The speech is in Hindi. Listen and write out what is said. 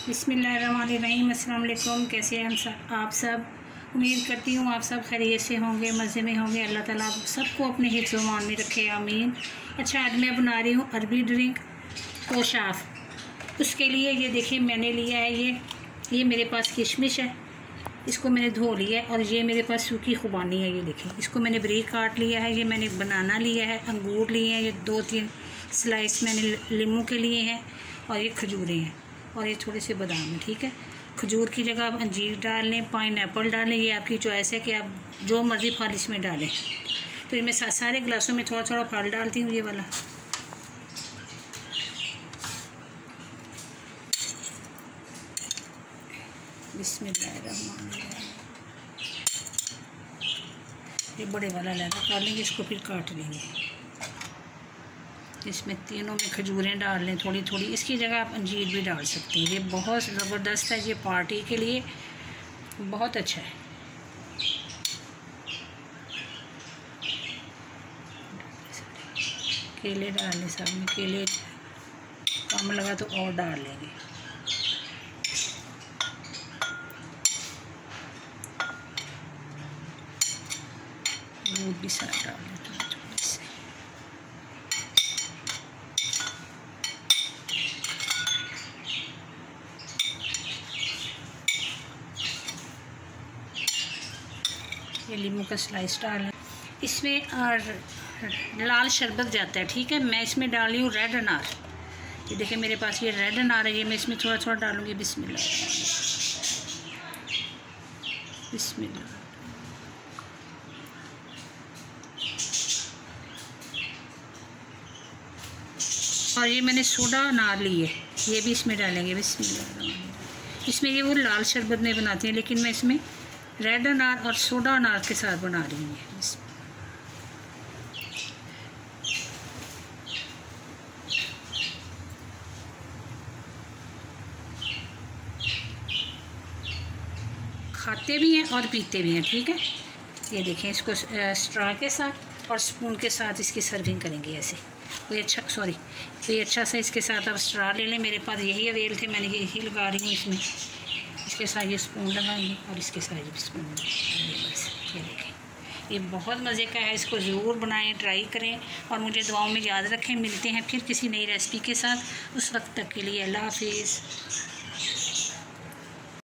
बिसमीम अल्लाम कैसे हैं हम सब? आप सब? उम्मीद करती हूँ आप सब खैरियत से होंगे, मज़े में होंगे। अल्लाह ताला आप सबको अपने हिफ्ज़मान में रखे, आमीन। अच्छा आज मैं बना रही हूँ अरबी ड्रिंक कोशाफ। उसके लिए ये देखिए, मैंने लिया है ये। ये मेरे पास किशमिश है। इसको मैंने धो लिया है और ये मेरे पास सूखी खुबानी है, ये देखिए। इसको मैंने ब्रेक काट लिया है, ये मैंने बनाना लिया है, अंगूर लिए हैं, ये दो तीन स्लाइस मैंने लीमू के लिए हैं और ये खजूरें हैं। और ये थोड़े से बादाम ठीक है? खजूर की जगह आप अंजीर डाल लें पाइन एप्पल डालें ये आपकी चॉइस है कि आप जो मर्ज़ी फल इसमें डालें। तो ये मैं सारे गिलासों में थोड़ा थोड़ा फल डालती हूँ, ये वाला। ये बड़े वाला लेना काट लेंगे इसको फिर काट लेंगे। इसमें तीनों में खजूरें डाल लें थोड़ी थोड़ी। इसकी जगह आप अंजीर भी डाल सकते हैं। ये बहुत ज़बरदस्त है ये पार्टी के लिए। बहुत अच्छा है। केले डाल लें सब में। केले कम लगा तो और डाल लेंगे। दूध भी सारा डाल लें। ये लीमू का स्लाइस डाल है। इसमें लाल शरबत जाता है, ठीक है? मैं इसमें डाल रही हूँ रेड अनार। ये देखिए, मेरे पास ये रेड अनार है, ये मैं इसमें थोड़ा थोड़ा डालूँगी। बिस्मिल्लाह। बिस्मिल्लाह। और ये मैंने सोडा अनार ली है ये भी इसमें डालेंगे। बिस्मिल्लाह। इसमें ये वो लाल शरबत नहीं बनाते हैं, लेकिन मैं इसमें रेड अनार और सोडा अनार के साथ बना रही हूँ खाते भी हैं और पीते भी हैं, ठीक है? ये देखें इसको स्ट्रा के साथ और स्पून के साथ इसकी सर्विंग करेंगे ऐसे। कोई अच्छा सॉरी कोई अच्छा सा इसके साथ आप स्ट्रा ले लें। मेरे पास यही अवेल थे, मैंने यही लगा रही हूँ इसमें। इसके साथ ये स्पून लगाएँगे और इसके ये स्पून बस, ये देखें। ये बहुत मज़े का है, इसको ज़रूर बनाएँ ट्राई करें और मुझे दुआओं में याद रखें। मिलते हैं फिर किसी नई रेसिपी के साथ। उस वक्त तक के लिए अल्लाह हाफिज़।